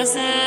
blessed